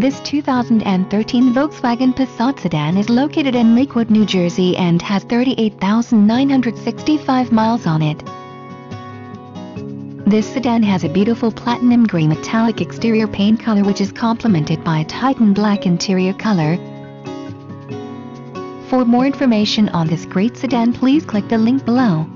This 2013 Volkswagen Passat sedan is located in Lakewood, New Jersey and has 38,965 miles on it. This sedan has a beautiful platinum gray metallic exterior paint color which is complemented by a Titan black interior color. For more information on this great sedan please click the link below.